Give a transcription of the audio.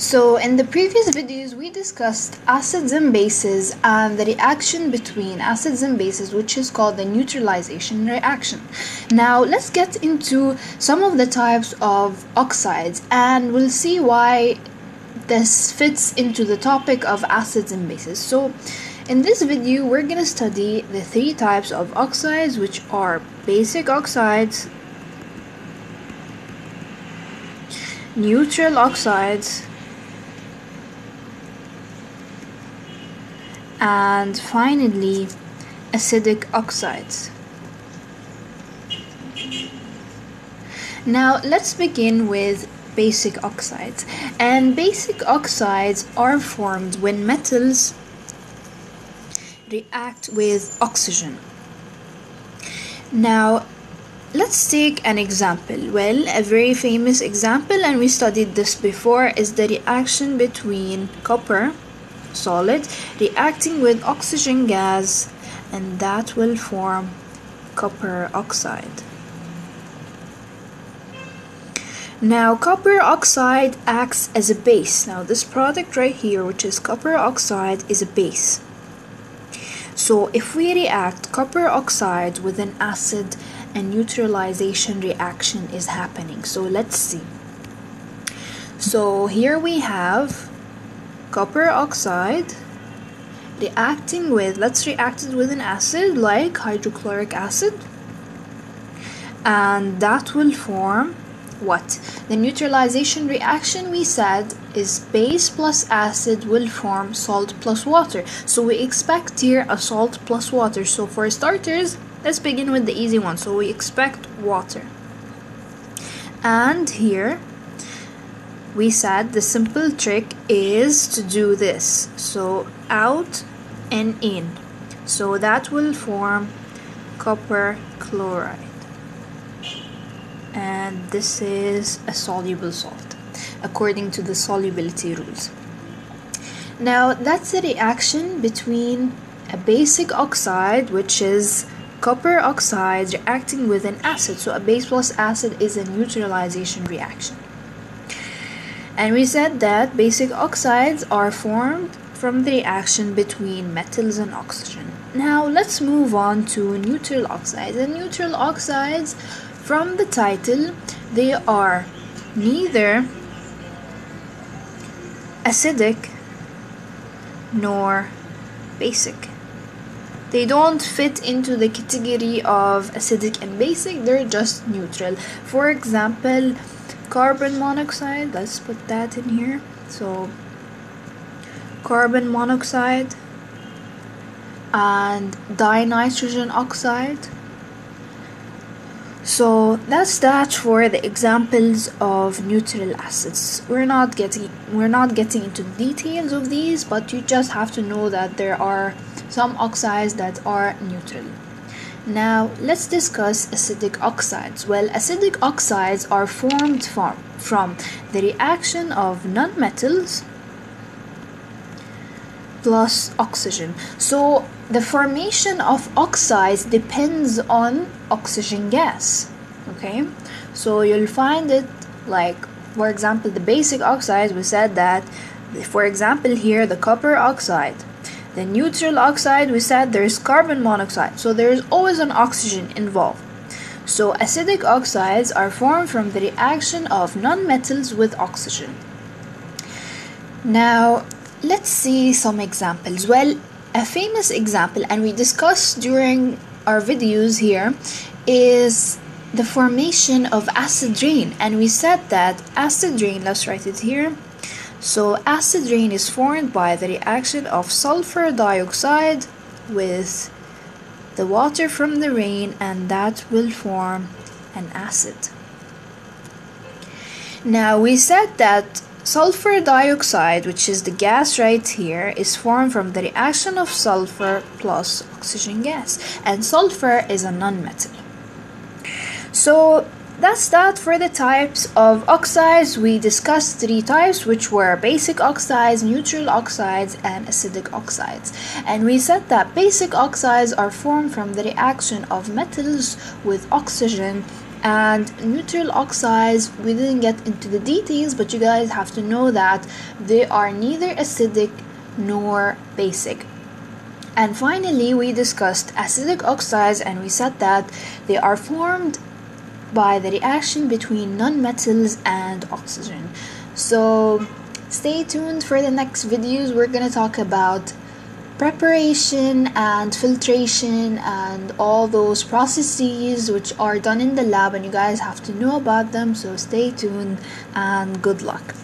So in the previous videos we discussed acids and bases and the reaction between acids and bases which is called the neutralization reaction. Now let's get into some of the types of oxides and we'll see why this fits into the topic of acids and bases. So in this video we're going to study the three types of oxides which are basic oxides, neutral oxides, and finally acidic oxides. Now let's begin with basic oxides. And basic oxides are formed when metals react with oxygen. Now let's take an example. Well, a very famous example and we studied this before is the reaction between copper solid reacting with oxygen gas and that will form copper oxide. Now copper oxide acts as a base. Now this product right here which is copper oxide is a base. So if we react copper oxide with an acid a neutralization reaction is happening. So let's see. So here we have copper oxide. Reacting with let's react it with an acid like hydrochloric acid. And that will form what? The neutralization reaction we said is base plus acid will form salt plus water. So we expect here a salt plus water. So for starters let's begin with the easy one. So we expect water. And here we said the simple trick is to do this. So out and in. So that will form copper chloride. And this is a soluble salt according to the solubility rules. Now that's the reaction between a basic oxide which is copper oxide reacting with an acid. So a base plus acid is a neutralization reaction and we said that basic oxides are formed from the reaction between metals and oxygen. Now let's move on to neutral oxides. And neutral oxides, from the title, they are neither acidic nor basic. They don't fit into the category of acidic and basic, they're just neutral. For example, carbon monoxide let's put that in here. So carbon monoxide and dinitrogen oxide. So that's that for the examples of neutral acids. We're not getting we're not getting into details of these but you just have to know that there are some oxides that are neutral now let's discuss acidic oxides. Well, acidic oxides are formed from, from the reaction of nonmetals plus oxygen. So the formation of oxides depends on oxygen gas. Okay, so you'll find it like, for example, the basic oxides. We said that, for example, here the copper oxide the neutral oxide, we said there's carbon monoxide, so there's always an oxygen involved. So acidic oxides are formed from the reaction of nonmetals with oxygen. Now, let's see some examples. Well, a famous example, and we discussed during our videos here, is the formation of acid rain. And we said that acid rain, let's write it here, so acid rain is formed by the reaction of sulfur dioxide with the water from the rain and that will form an acid. Now we said that sulfur dioxide, which is the gas right here, is formed from the reaction of sulfur plus oxygen gas and sulfur is a nonmetal. So that's that for the types of oxides. We discussed three types, which were basic oxides, neutral oxides, and acidic oxides. And we said that basic oxides are formed from the reaction of metals with oxygen and neutral oxides we didn't get into the details but you guys have to know that they are neither acidic nor basic and finally we discussed acidic oxides and we said that they are formed by the reaction between nonmetals and oxygen. So stay tuned for the next videos. We're gonna talk about preparation and filtration and all those processes which are done in the lab and you guys have to know about them so stay tuned and good luck